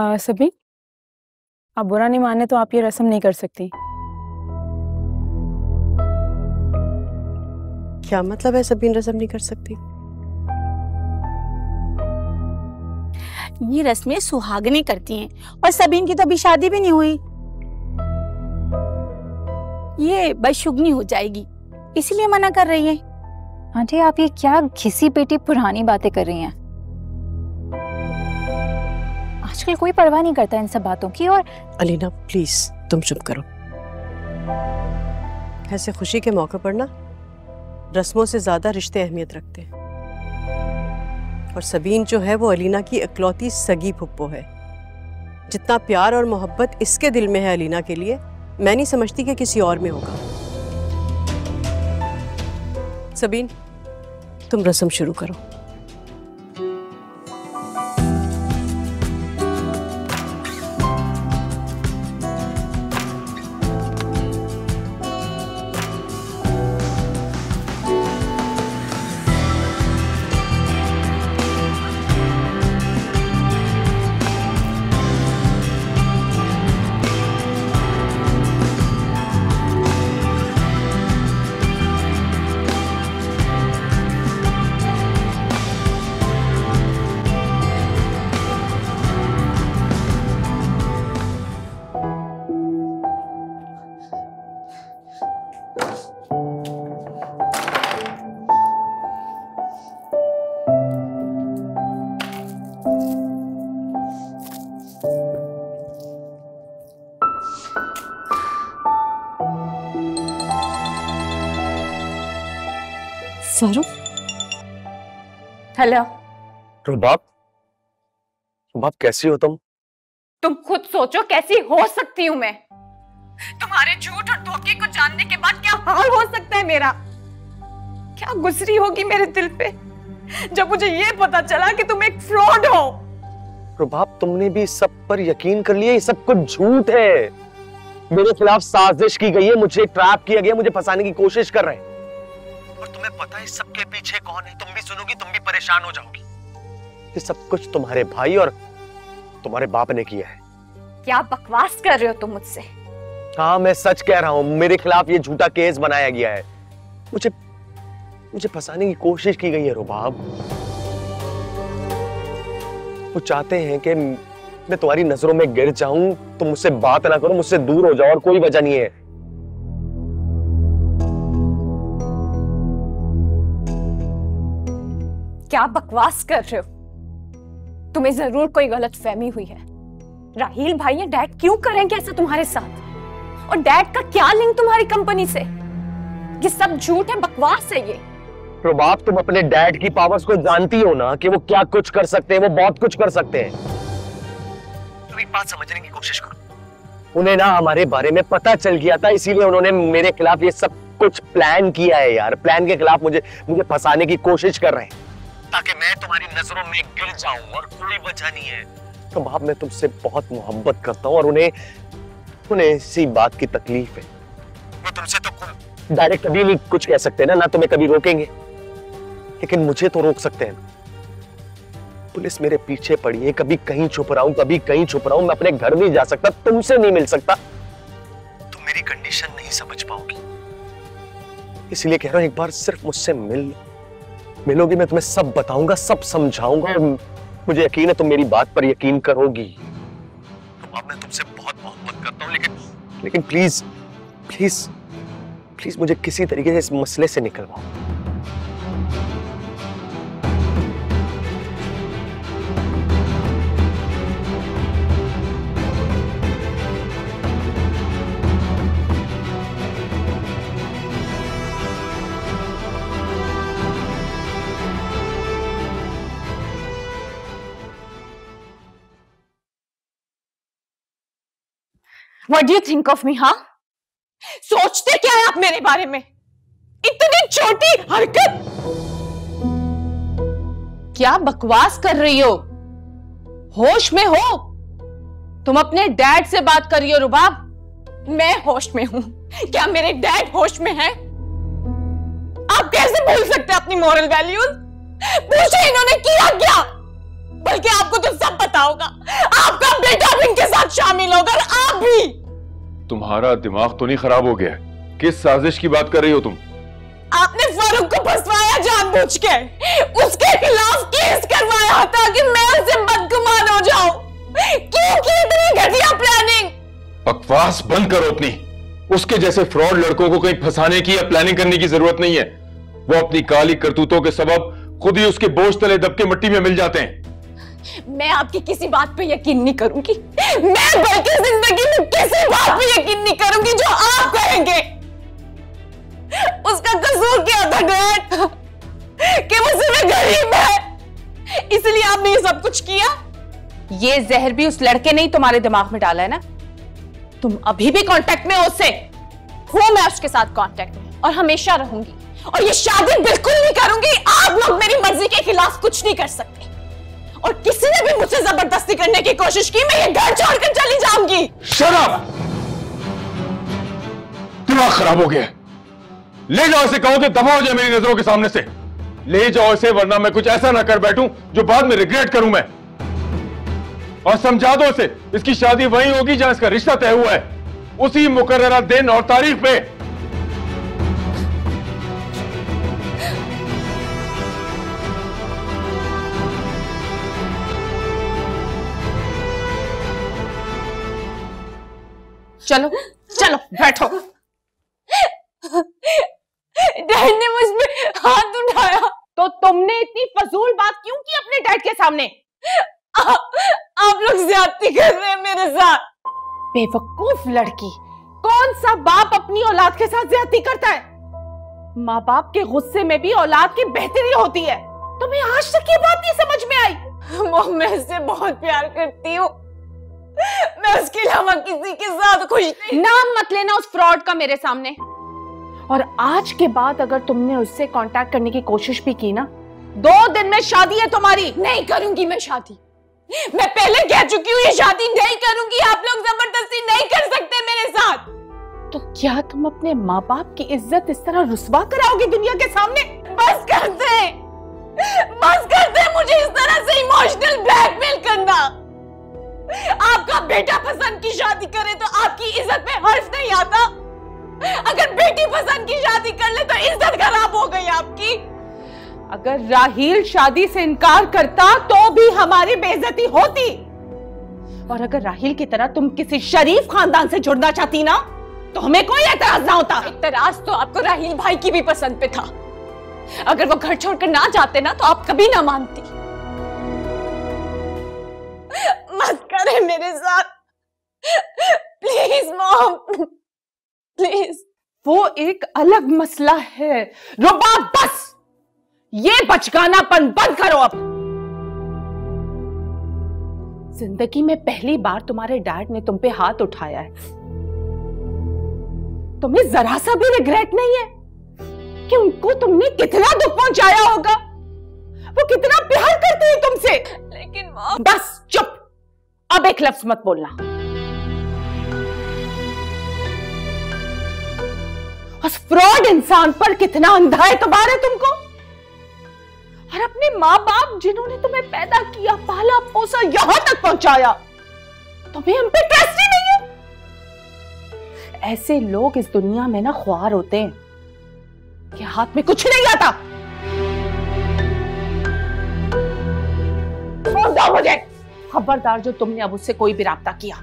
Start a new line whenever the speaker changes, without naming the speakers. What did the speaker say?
आ, सभी? आप बुरा नहीं माने तो आप ये रस्म नहीं कर सकती।
क्या मतलब है सबीन रस्म नहीं कर सकती?
ये रस्में सुहागने करती हैं और सबीन की तो अभी शादी भी नहीं हुई। ये बदशुगनी हो जाएगी इसीलिए मना कर रही है।
आंटी आप ये क्या घिसी पेटी पुरानी बातें कर रही हैं? आजकल कोई परवाह नहीं करता इन सब बातों की, और
अलीना प्लीज़ तुम चुप करो। ऐसे खुशी के मौके पर ना, रस्मों से ज़्यादा रिश्ते अहमियत रखते हैं। और सबीन जो है वो अलीना की इकलौती सगी फुप्पो है। जितना प्यार और मोहब्बत इसके दिल में है अलीना के लिए, मैं नहीं समझती कि किसी और में होगा। सबीन, तुम रस्म शुरू करो।
स्वरूप
हेलो।
रुबाब रुबाब कैसी हो तुम?
तुम खुद सोचो कैसी हो सकती हूँ मैं। तुम्हारे झूठ और धोखे को जानने के बाद क्या हाल हो सकता है मेरा? क्या गुजरी होगी मेरे दिल पे जब मुझे ये पता चला कि तुम एक फ्रॉड हो?
रुबाब तुमने भी सब पर यकीन कर लिया ये सब कुछ झूठ है। मेरे खिलाफ साजिश की गई है मुझे ट्रैप किया गया मुझे फंसाने की कोशिश कर रहे हैं। तुम्हें पता है इस सब के पीछे कौन है? तुम भी सुनोगी तुम भी परेशान हो जाओगी। ये सब कुछ तुम्हारे भाई और तुम्हारे बाप ने किया है।
क्या बकवास कर रहे हो तुम मुझसे?
हाँ मैं सच कह रहा हूँ मेरे खिलाफ ये झूठा केस बनाया गया है। मुझे मुझे फंसाने की कोशिश की गई है रुबाब। वो चाहते हैं कि मैं तुम्हारी नज़रों में गिर जाऊँ तुम मुझसे बात ना करो मुझसे दूर हो जाओ और कोई वजह नहीं है।
क्या बकवास कर रहे हो? तुम्हें ज़रूर कोई गलत फहमी हुई है। राहील भाई या डैड क्यों करेंगे ऐसा तुम्हारे साथ? और डैड का क्या लिंक तुम्हारी कंपनी से? ये सब झूठ है बकवास है ये।
प्रभाव तुम अपने डैड की पावर्स को जानती हो ना कि वो क्या कुछ कर सकते हैं वो बहुत कुछ कर सकते हैं। तुम एक बात समझने की कोशिश करो। उन्हें ना हमारे बारे में पता चल गया था इसीलिए उन्होंने मेरे खिलाफ ये सब कुछ प्लान किया है यार। प्लान के खिलाफ मुझे मुझे फंसाने की कोशिश कर रहे हैं। तुम्हारी नज़रों में गिर जाऊँ और कोई वजह नहीं है। तो बाप मैं तुमसे बहुत मोहब्बत करता हूँ और उन्हें उन्हें इसी बात की तकलीफ़ है। वो तुमसे तो डायरेक्ट कभी नहीं कुछ कह सकते ना ना तुम्हें कभी रोकेंगे। लेकिन मुझे तो रोक सकते हैं। पुलिस मेरे पीछे पड़ी है कभी कहीं छुप रहा हूँ कभी कहीं छुप रहा हूँ मैं अपने घर नहीं जा सकता तुमसे नहीं मिल सकता। तुम मेरी कंडीशन नहीं समझ पाओगी। इसलिए कह रहा हूँ एक बार सिर्फ़ मुझसे मिल लो। मिलोगी मैं तुम्हें सब बताऊँगा सब समझाऊँगा मुझे यकीन है तुम मेरी बात पर यकीन करोगी। तो अब मैं तुमसे बहुत मोहब्बत करता हूँ लेकिन लेकिन प्लीज़ प्लीज़ प्लीज़ मुझे किसी तरीके से इस मसले से निकलवाओ।
Do you think of me, हाँ? सोचते क्या है आप मेरे बारे में? इतनी छोटी हरकत! क्या बकवास कर रही हो? होश में हो? तुम अपने डैड से बात कर रही हो रुबाब। मैं होश में हूँ। क्या मेरे डैड होश में हैं? आप कैसे भूल सकते अपनी मॉरल वैल्यूज़ पूछे इन्होंने किया क्या? बल्कि आपको तो सब पता होगा। आपका बेटा भी इनके साथ शामिल होगा आप भी।
तुम्हारा दिमाग तो नहीं खराब हो गया है। किस साजिश की बात कर रही हो तुम?
आपने फारूक को फंसवाया जानबूझ के उसके खिलाफ केस करवाया ताकि मैं उससे बदगुमान हो जाऊँ। क्यों की इतनी घटिया प्लानिंग
बकवास बंद करो अपनी। उसके जैसे फ्रॉड लड़कों को कहीं फंसाने की या प्लानिंग करने की ज़रूरत नहीं है। वो अपनी काली करतूतों के सबब खुद ही उसके बोझ तले दबके मिट्टी में मिल जाते हैं।
मैं आपकी किसी बात पे यकीन नहीं करूँगी। मैं बल्कि ज़िंदगी में किसी बात पे यकीन नहीं करूँगी जो आप कहेंगे। उसका कसूर क्या था, डैड? कि वो सिर्फ़ गरीब है। इसलिए आपने ये सब कुछ किया।
ये जहर भी उस लड़के ने ही तुम्हारे दिमाग में डाला है ना?
तुम अभी भी कांटेक्ट में हो उससे। हूँ, मैं उसके साथ कांटेक्ट में। और हमेशा रहूँगी। और ये शादी बिल्कुल नहीं करूँगी। आप लोग मेरी मर्ज़ी के खिलाफ कुछ नहीं कर सकते। और किसी ने भी मुझसे ज़बरदस्ती करने की कोशिश की? मैं ये घर छोड़कर चली जाऊँगी।
शराब दिमाग खराब हो गया ले जाओ इसे कहो कि दफ़ा हो जाए मेरी नज़रों के सामने से। ले जाओ इसे, वरना मैं कुछ ऐसा ना कर बैठूं जो बाद में रिग्रेट करूँ मैं। और समझा दो इसे, इसकी शादी वहीं होगी जहाँ इसका रिश्ता तय हुआ है। उसी मुकर्रा दिन और तारीख पे।
चलो चलो बैठो।
डैड ने मुझ पे हाथ उठाया।
तो तुमने इतनी फजूल बात क्यों की अपने डैड के सामने?
आ, आप लोग ज्यादती कर रहे हैं मेरे साथ।
बेवकूफ़ लड़की कौन सा बाप अपनी औलाद के साथ ज्यादती करता है? माँ बाप के गुस्से में भी औलाद की बेहतरी होती है। तुम्हें आज तक ये बात नहीं समझ में आई।
वो मैं उससे बहुत प्यार करती हूँ। मैं उसके अलावा किसी के साथ खुश नहीं।
नाम मत लेना उस फ्रॉड का मेरे सामने। और आज के बाद अगर तुमने उससे कांटेक्ट करने की कोशिश भी की ना दो दिन में शादी है तुम्हारी।
नहीं करूँगी मैं शादी। मैं पहले कह चुकी हूँ ये शादी नहीं करूँगी। आप लोग ज़बरदस्ती नहीं कर सकते मेरे साथ।
तो क्या तुम अपने माँ बाप की इज़्ज़त इस तरह रुसवा कराओगे दुनिया के सामने?
बस कर दे। बस कर दे मुझे इस तरह से इमोशनल ब्लैकमेल करना। आपका बेटा पसंद की शादी करे तो आपकी इज़्ज़त पे हर्फ नहीं आता। अगर बेटी पसंद की शादी कर ले तो इज़्ज़त खराब हो गई आपकी।
अगर राहील शादी से इनकार करता तो भी हमारी बेइज्जती होती। और अगर राहील की तरह तुम किसी शरीफ खानदान से जुड़ना चाहती ना तो हमें कोई एतराज़ ना होता।
इतराज तो आपको राहील भाई की भी पसंद पे था। अगर वो घर छोड़कर ना जाते ना तो आप कभी ना मानती। करे मेरे साथ। प्लीज़ मॉम प्लीज़
वो एक अलग मसला है। रुबा बस! ये बचकानापन बंद करो अब। ज़िंदगी में पहली बार तुम्हारे डैड ने तुम पे हाथ उठाया है। तुम्हें जरा सा भी रिग्रेट नहीं है कि उनको तुमने कितना दुख पहुँचाया होगा? वो कितना प्यार करते हैं तुमसे?
लेकिन
बस चुप। अब एक लफ्ज मत बोलना। उस फ्रॉड इंसान पर कितना अंधा एतबार है तुमको? और अपने माँ बाप जिन्होंने तुम्हें पैदा किया, पाला, पोसा, यहाँ तक पहुँचाया, तुम्हें हम पे ट्रस्ट ही नहीं है। ऐसे लोग इस दुनिया में ना ख्वार होते हैं कि हाथ में कुछ नहीं आता। मुझे। खबरदार जो तुमने अब उससे कोई भी रहा किया।